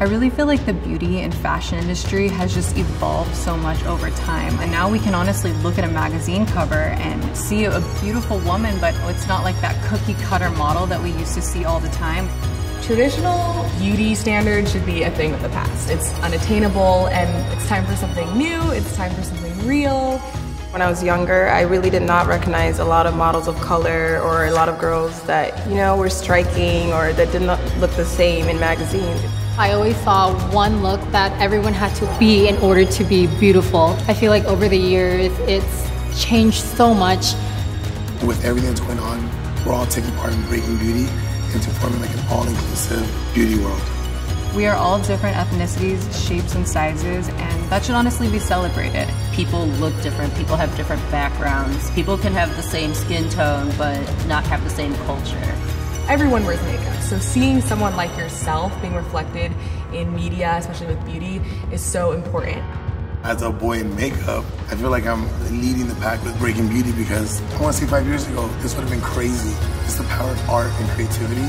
I really feel like the beauty and fashion industry has just evolved so much over time. And now we can honestly look at a magazine cover and see a beautiful woman, but it's not like that cookie cutter model that we used to see all the time. Traditional beauty standards should be a thing of the past. It's unattainable and it's time for something new, it's time for something real. When I was younger, I really did not recognize a lot of models of color or a lot of girls that, you know, were striking or that did not look the same in magazines. I always saw one look that everyone had to be in order to be beautiful. I feel like over the years, it's changed so much. With everything that's going on, we're all taking part in breaking beauty into forming like an all-inclusive beauty world. We are all different ethnicities, shapes, and sizes, and that should honestly be celebrated. People look different, people have different backgrounds. People can have the same skin tone, but not have the same culture. Everyone wears makeup, so seeing someone like yourself being reflected in media, especially with beauty, is so important. As a boy in makeup, I feel like I'm leading the pack with Breaking Beauty because I want to say five years ago, this would have been crazy. It's the power of art and creativity.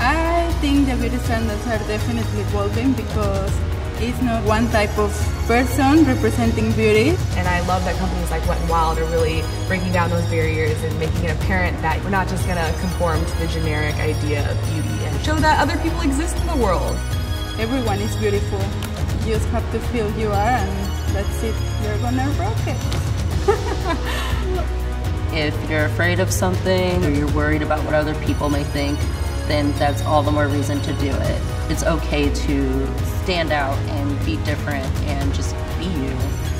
I think the beauty standards are definitely evolving because it's not one type of person representing beauty. And I love that companies like Wet n Wild are really breaking down those barriers and making it apparent that we're not just going to conform to the generic idea of beauty and show that other people exist in the world. Everyone is beautiful. You just have to feel you are and that's it. You're gonna rock it. if you're afraid of something or you're worried about what other people may think, then that's all the more reason to do it. It's okay to stand out and be different and just be you.